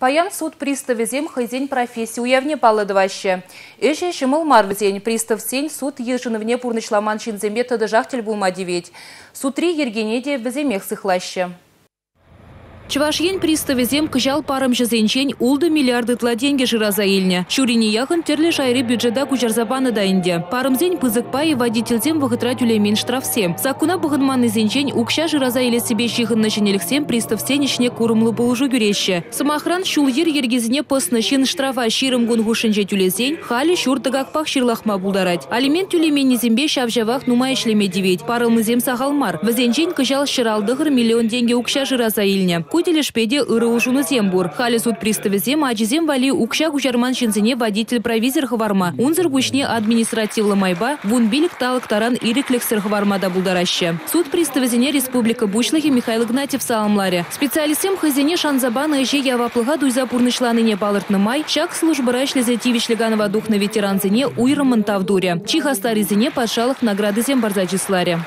Паян суд приставезем хайзень профессию уявне палыдываще. Эше шымыл марвзень пристав сень суд ежыновне пурнышламан шинзембе тады жахтел булмадивет. Сутри ергенеде беземех сыхлаще. Чувашьен приставезем кыжал парам жезенчен улды миллиарды тла деньги жираза илне. Шурине яхын терле шайры бюджета кучарзапаны да инде. Парымзен пызыкпай водительзем вахытра тюлемин штрафсем. Сакуна бұғынманы зенчен укша жираза иле себе шихын начинеліксем приставсен ішне курымлы болужу гюреще. Самахран шул ер ергезіне пысны штрафа ширым гунгушынже тюлезен, хали шур тыгакпах ширлахма булдарать. Алимент тюлемен низембе шавжавах нума ишлеме дивет. Парымызем сахалмар. Вазенчен кыжал шыралдығыр миллион деньги укша жираза илне телешпеде ыры ушуны зембур. Суд приставезем, ачизем вали укша кучарман шинзине водитель провизор хварма. Унзыр гучне административлы майба, вун билик талык таран ириклик сыр хвармада булдараще. Суд приставезене республика Бучлахи Михаил Игнатьев саламларе. Специалистем хазине шанзабана ежи яваплыга дуйза пурнышланыне балыртны май, шак службыра ишлезетивишлиганова духна ветеранзине уйрымын тавдуре. Чиха старизине пашалых награды зембарзачисларе.